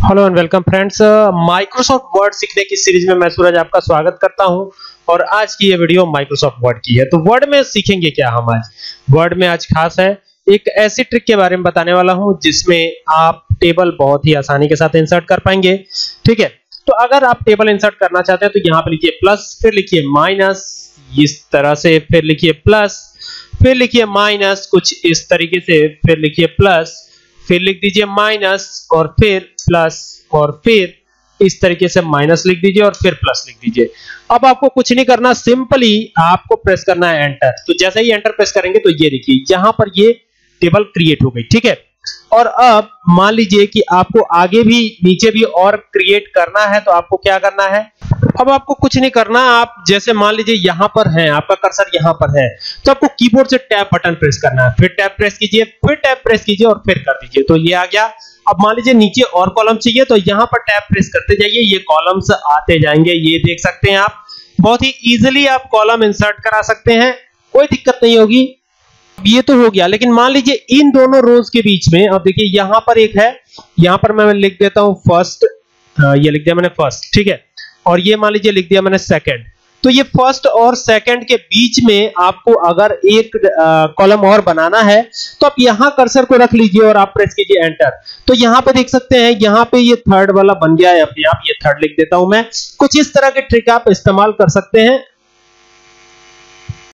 Hello and welcome friends Microsoft Word सीखने की series में मैं सूरज आपका स्वागत करता हूँ। और आज की ये वीडियो माइक्रोसॉफ्ट वर्ड की है। तो वर्ड में सीखेंगे क्या हम आज? वर्ड में आज खास है। एक ऐसी ट्रिक के बारे में बताने वाला हूँ, जिसमें आप टेबल बहुत ही आसानी के साथ इंसर्ट कर पाएँगे। ठीक है? तो अगर आप टेबल इंसर्ट करना चाहते हैं तो यहाँ पर लिखिए प्लस फिर लिखिए माइनस इस तरह से फिर लिखिए प्लस फिर लिखिए माइनस कुछ इस तरीके से फिर लिखिए प्लस फिर लिख दीजिए माइनस और फिर प्लस और फिर इस तरीके से माइनस लिख दीजिए और फिर प्लस लिख दीजिए। अब आपको कुछ नहीं करना सिंपली आपको प्रेस करना है एंटर तो जैसे ही एंटर प्रेस करेंगे तो ये देखिए, यहाँ पर ये टेबल क्रिएट हो गई, ठीक है? और अब मान लीजिए कि आपको आगे भी, नीचे भी और क्रिएट करना है तो आपको क्या करना है? अब आपको कुछ नहीं करना, आप जैसे मान लीजिए यहाँ पर है, आपका कर्सर यहाँ पर है तो आपको कीबोर्ड से टैब बटन प्रेस करना है, फिर टैब प्रेस कीजिए, फिर टैब प्रेस कीजिए और फिर कर दीजिए तो ये आ गया। अब मान लीजिए नीचे और कॉलम चाहिए तो यहाँ पर टैब प्रेस करते जाइए, ये कॉलम्स आते जाएँगे, ये देख सकते हैं आप। बहुत ही इजीली आप कॉलम इंसर्ट करा सकते हैं, कोई दिक्कत नहीं होगी। ये तो हो गया, लेकिन मान लीजिए इन दोनों रोज के बीच में, अब देखिए यहाँ पर एक है, यहाँ पर मैं लिख देता हूँ फ़र्स्ट ये लिख दिया मैंने फ़र्स्ट ठीक है? और ये मान लीजिए लिख दिया मैंने सेकंड तो ये फ़र्स्ट और सेकंड के बीच में आपको अगर एक कॉलम और बनाना है तो आप यहाँ कर्सर को रख लीजिए और आप प्रेस कीजिए एंटर तो यहाँ पे देख सकते हैं, यहाँ पे ये थर्ड वाला बन गया है अपने आप ये थर्ड लिख देता हूँ मैं। कुछ इस तरह के ट्रिक आप इस्तेमाल कर सकते हैं